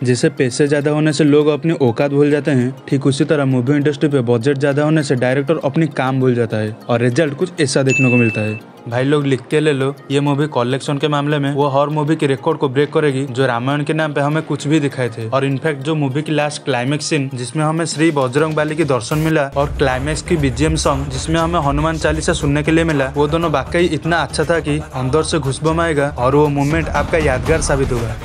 जैसे पैसे ज़्यादा होने से लोग अपनी औकात भूल जाते हैं, ठीक उसी तरह मूवी इंडस्ट्री पे बजट ज़्यादा होने से डायरेक्टर अपनी काम भूल जाता है और रिज़ल्ट कुछ ऐसा देखने को मिलता है। भाई लोग लिख के ले लो, ये मूवी कलेक्शन के मामले में वो हर मूवी के रिकॉर्ड को ब्रेक करेगी, जो रामायण के नाम पे हमें कुछ भी दिखाए थे। और इनफैक्ट जो मूवी की लास्ट क्लाइमेक्स सीन जिसमें हमें श्री बजरंग बाली की दर्शन मिला और क्लाइमेक्स की बीजीएम सॉन्ग जिसमें हमें हनुमान चालीसा सुनने के लिए मिला, वो दोनों वाकई इतना अच्छा था की अंदर से घुसबम आएगा और वो मूवमेंट आपका यादगार साबित होगा।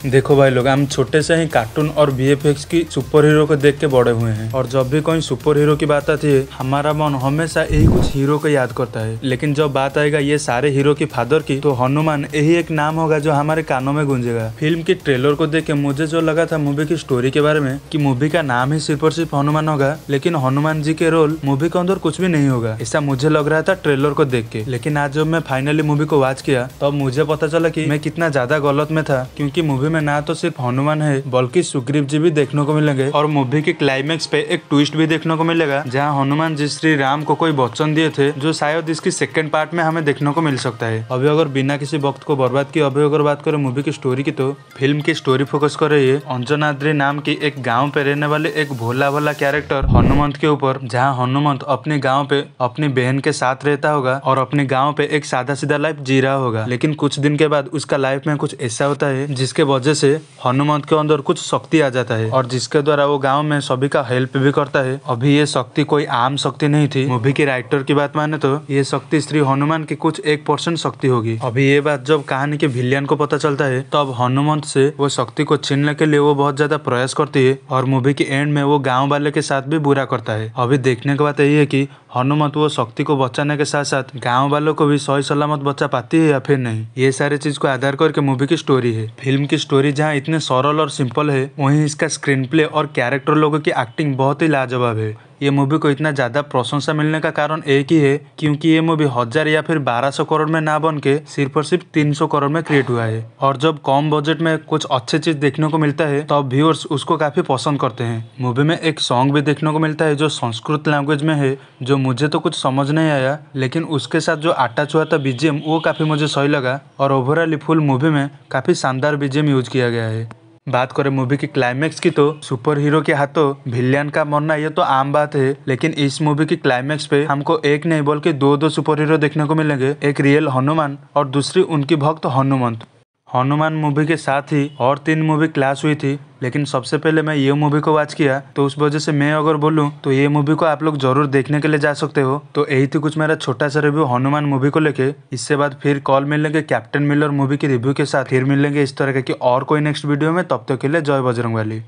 देखो भाई लोग, हम छोटे से ही कार्टून और बी की सुपर हीरो को देख के बड़े हुए हैं। और जब भी कोई सुपर हीरो की बात आती है, हमारा मन हमेशा यही कुछ हीरो को याद करता है। लेकिन जब बात आएगा ये सारे हीरो की फादर की तो हनुमान यही एक नाम होगा जो हमारे कानों में गूंजेगा। फ़िल्म की ट्रेलर को देख के मुझे जो लगा था मूवी की स्टोरी के बारे में, की मूवी का नाम ही सिर्फ़ और सिर्फ़ हनुमान होगा, लेकिन हनुमान जी के रोल मूवी के अंदर कुछ भी नहीं होगा। ऐसा मुझे लग रहा था ट्रेलर को देख के। लेकिन आज जब मैं फाइनली मूवी को वॉच किया, तब मुझे पता चला की मैं कितना ज़्यादा गलत में था, क्यूँकी मूवी में ना तो सिर्फ़ हनुमान है, बल्कि सुग्रीव जी भी देखने को मिलेंगे और मूवी के क्लाइमेक्स पे एक ट्विस्ट भी देखने को मिलेगा, जहाँ हनुमान जी श्री राम को कोई वचन दिए थे, जो शायद इसकी सेकंड पार्ट में हमें देखने को मिल सकता है। अभी अगर बिना किसी वक्त को बर्बाद किए, अभी अगर बात करें मूवी की स्टोरी की तो फ़िल्म की स्टोरी फोकस कर रही है अंजनाद्री नाम की एक गाँव पे रहने वाले एक भोला भोला कैरेक्टर हनुमंत के ऊपर, जहाँ हनुमंत अपने गाँव पे अपनी बहन के साथ रहता होगा और अपने गाँव पे एक सादा सीधा लाइफ जी रहा होगा। लेकिन कुछ दिन के बाद उसका लाइफ में कुछ ऐसा होता है, जिसके वजह से हनुमंत के अंदर कुछ शक्ति आ जाता है। और जिसके द्वारा वो गाँव में सभी का हेल्प भी करता है। अभी ये शक्ति कोई आम शक्ति नहीं थी। मूवी के राइटर की बात माने तो ये शक्ति श्री हनुमान की कुछ एक परसेंट शक्ति होगी। अभी ये बात जब कहानी के विलियन को पता चलता है, तब हनुमंत से वो शक्ति को छीनने के लिए वो बहुत ज़्यादा प्रयास करती है। और मूवी के एंड में वो गाँव वाले के साथ भी बुरा करता है। अभी देखने की बात यही है की हनुमत वो शक्ति को बचाने के साथ साथ गाँव वालों को भी सही सलामत बचा पाती है या फिर नहीं। ये सारी चीज़ को आधार करके मूवी की स्टोरी है। फ़िल्म की स्टोरी जहाँ इतने सरल और सिंपल है, वहीं इसका स्क्रीन प्ले और कैरेक्टर लोगों की एक्टिंग बहुत ही लाजवाब है। ये मूवी को इतना ज़्यादा प्रशंसा मिलने का कारण एक ही है, क्योंकि ये मूवी हज़ार या फिर 1200 करोड़ में ना बन के सिर्फ़ और सिर्फ़ 300 करोड़ में क्रिएट हुआ है। और जब कम बजट में कुछ अच्छे चीज़ देखने को मिलता है, तब व्यूअर्स उसको काफ़ी पसंद करते हैं। मूवी में एक सॉन्ग भी देखने को मिलता है जो संस्कृत लैंग्वेज में है, जो मुझे तो कुछ समझ नहीं आया, लेकिन उसके साथ जो आटा चुहा था बीजेम वो काफ़ी मुझे सही लगा। और ओवरऑल फुल मूवी में काफ़ी शानदार बीजेम यूज़ किया गया है। बात करें मूवी की क्लाइमेक्स की तो सुपर हीरो के हाथों विलियन का मरना ये तो आम बात है, लेकिन इस मूवी की क्लाइमेक्स पे हमको एक नहीं, बल्कि दो दो सुपर हीरो देखने को मिलेंगे, एक रियल हनुमान और दूसरी उनकी भक्त हनुमंत। हनुमान मूवी के साथ ही और तीन मूवी क्लास हुई थी, लेकिन सबसे पहले मैं ये मूवी को वॉच किया तो उस वजह से मैं अगर बोलूँ तो ये मूवी को आप लोग ज़रूर देखने के लिए जा सकते हो। तो यही थी कुछ मेरा छोटा सा रिव्यू हनुमान मूवी को लेके। इससे बाद फिर कॉल मिलेंगे कैप्टन मिलर मूवी के रिव्यू के साथ, फिर मिलेंगे इस तरह के और कोई नेक्स्ट वीडियो में, तब तक तो के लिए जय बजरंग वाली